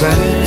just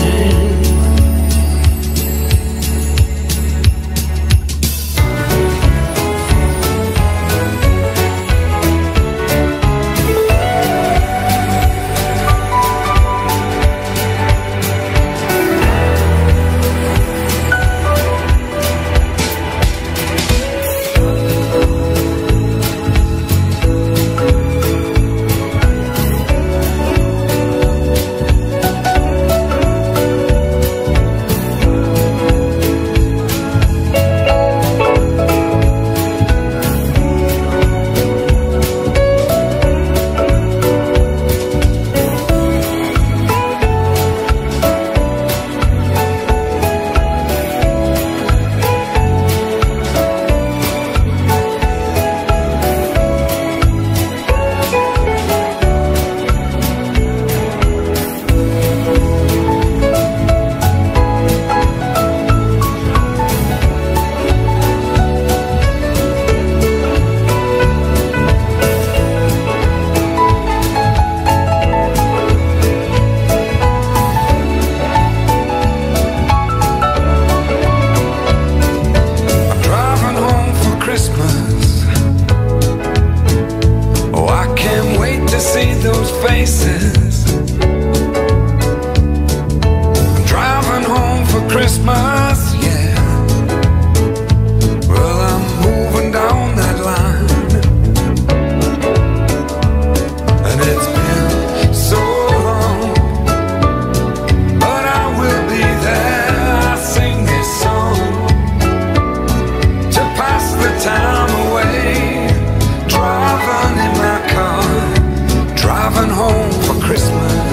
for Christmas.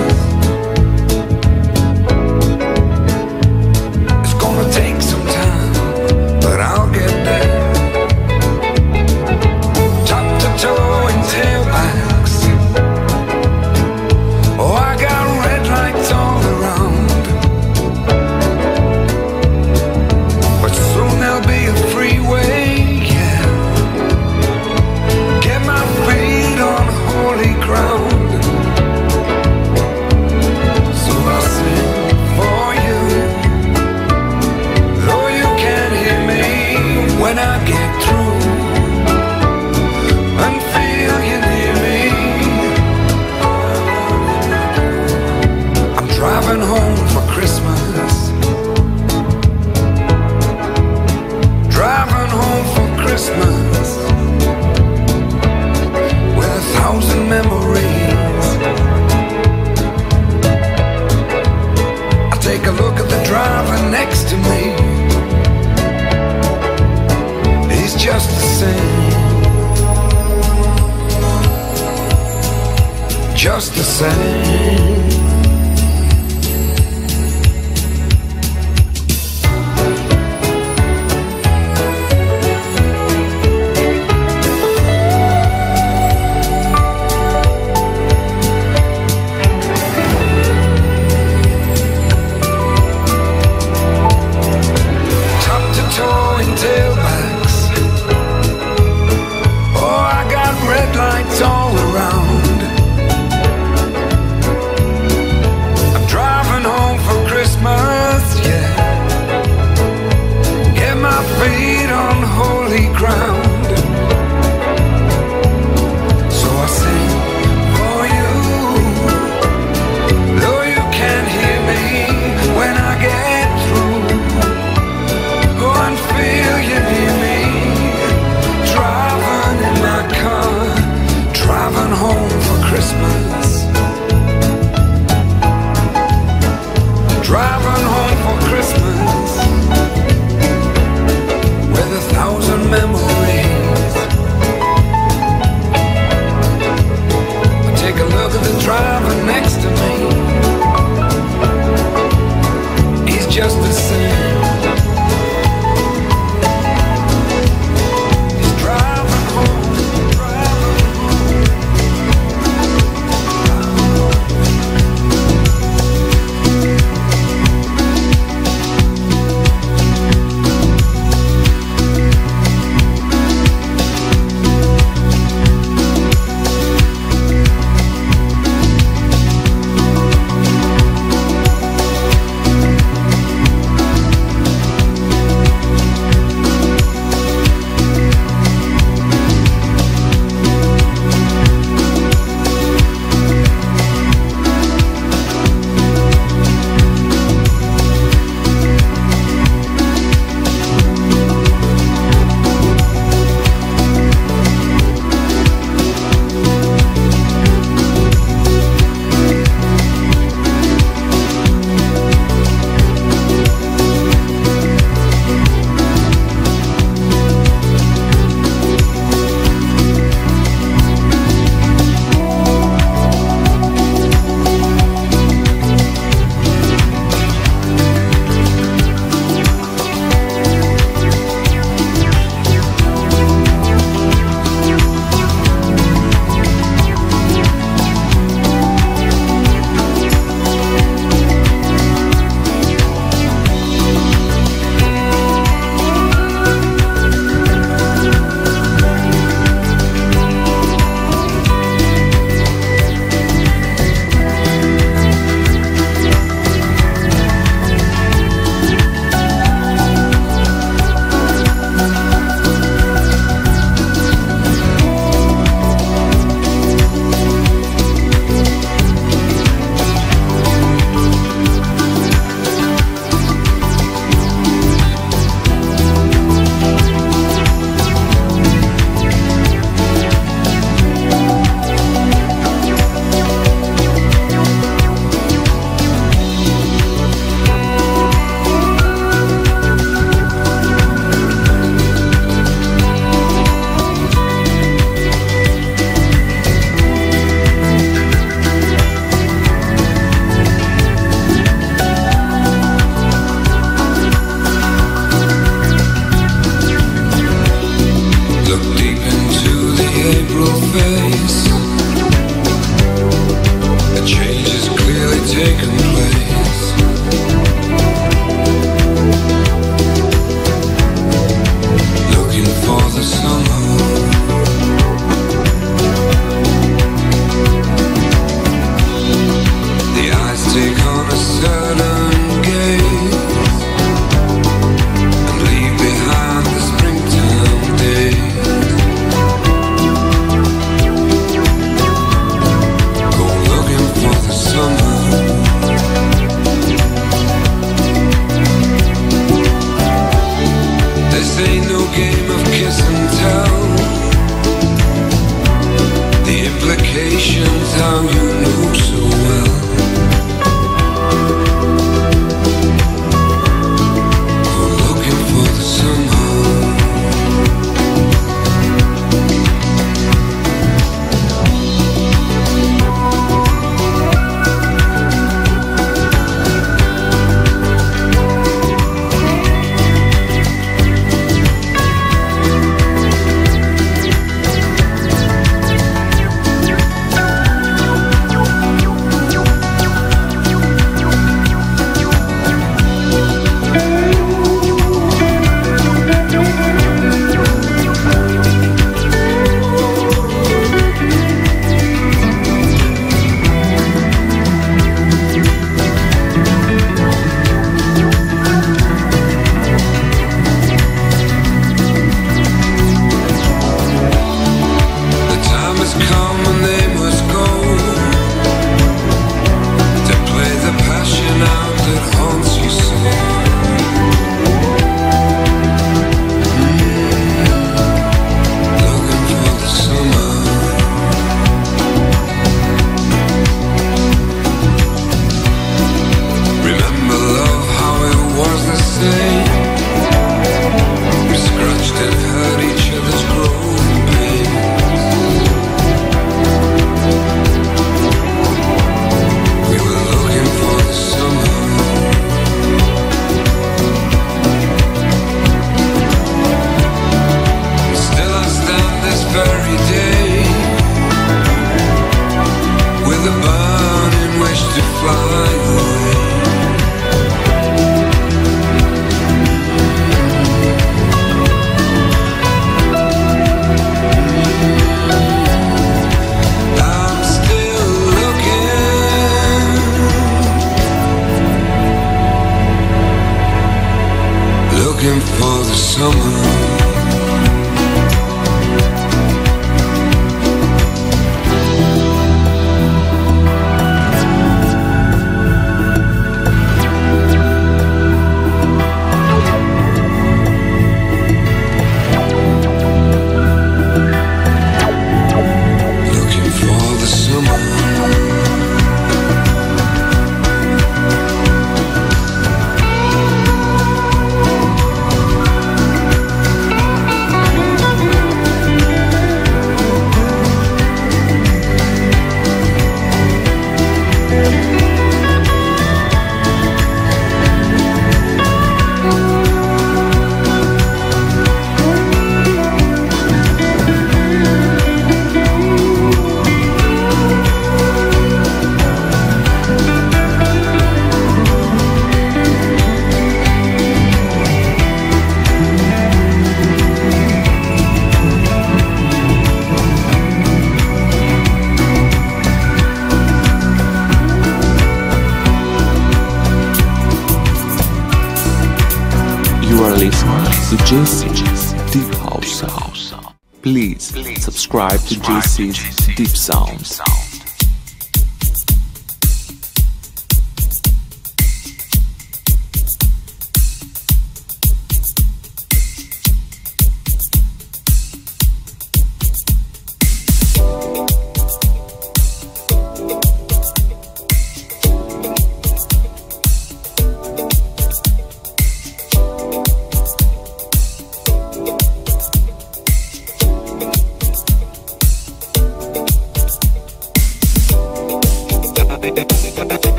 Subscribe to JC's Deep Sound.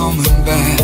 Coming back.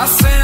I said.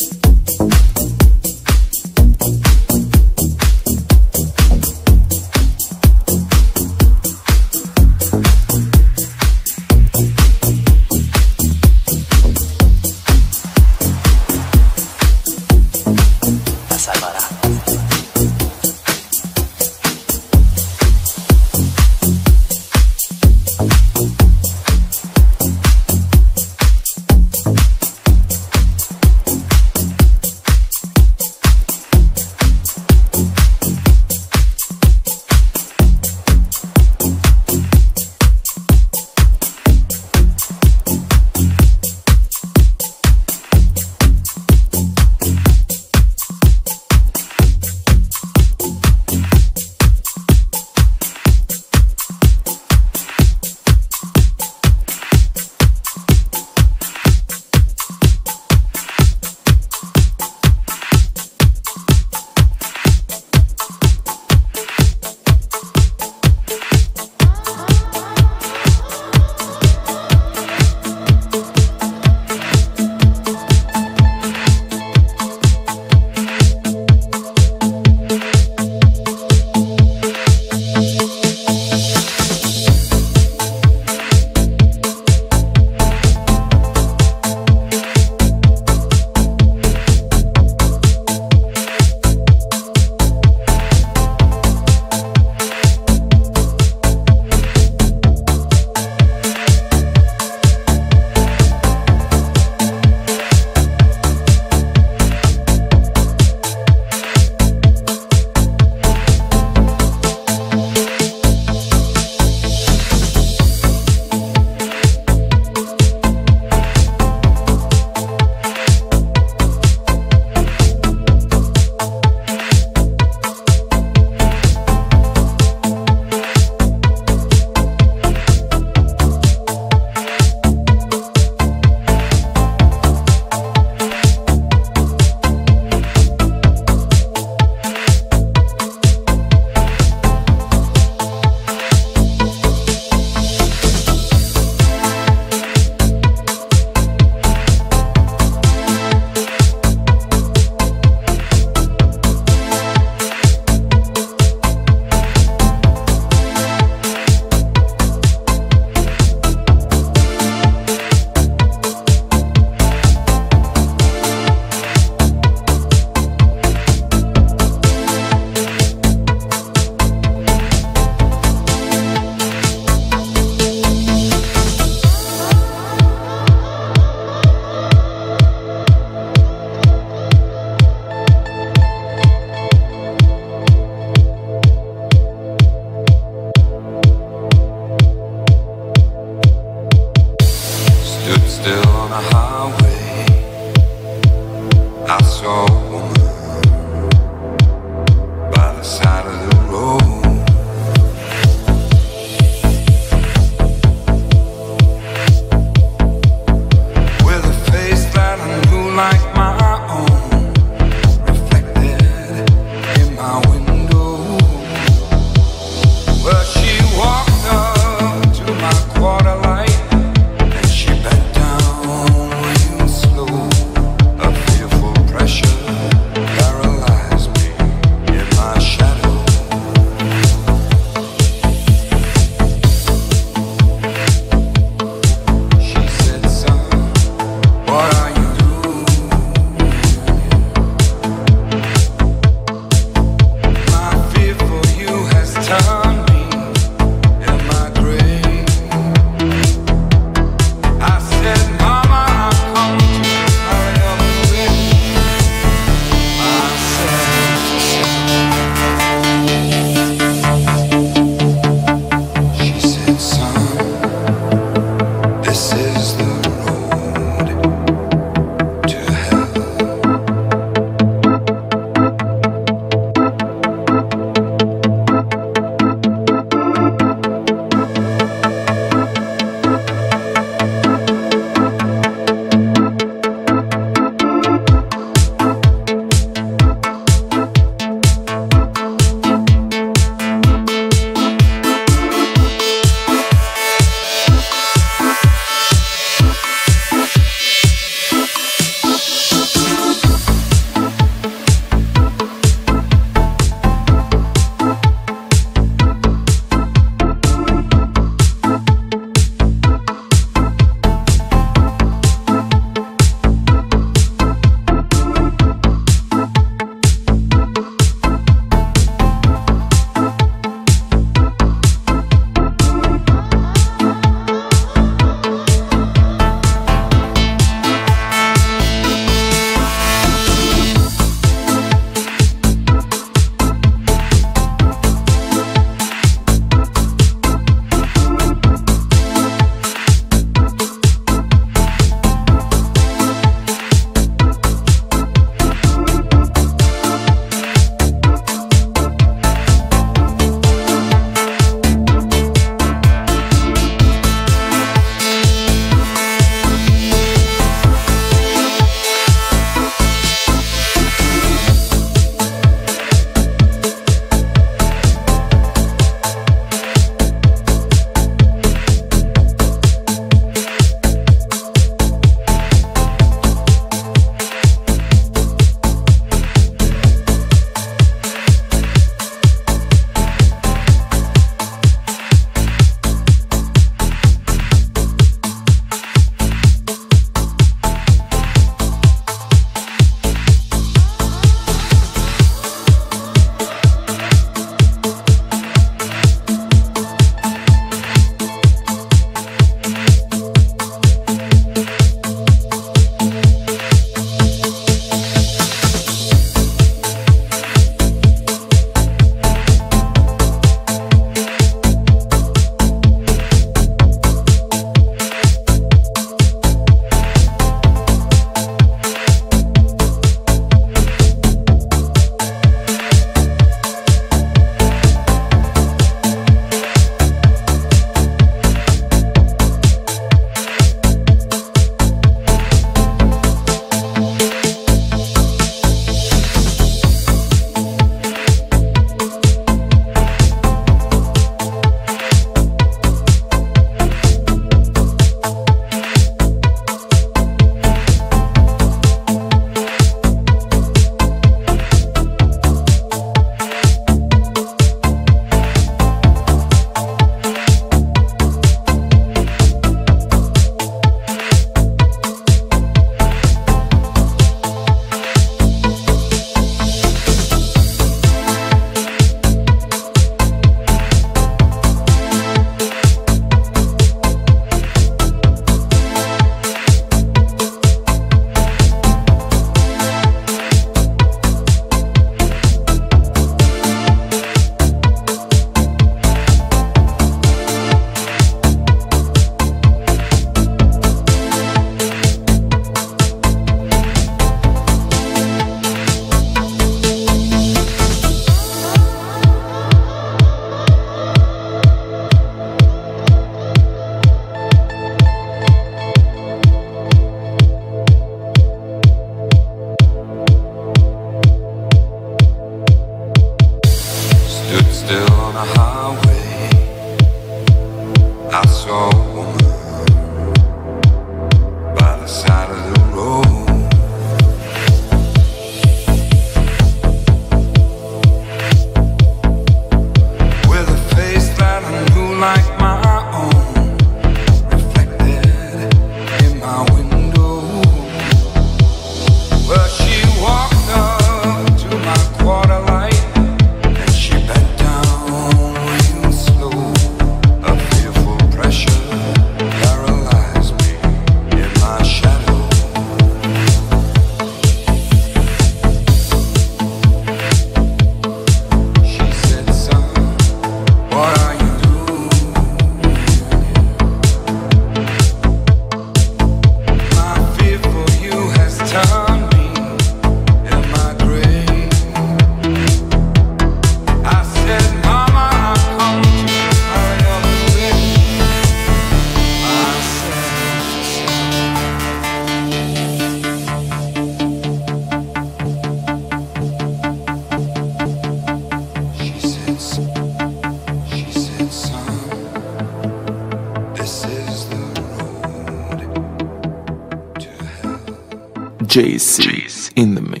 JC in the mix.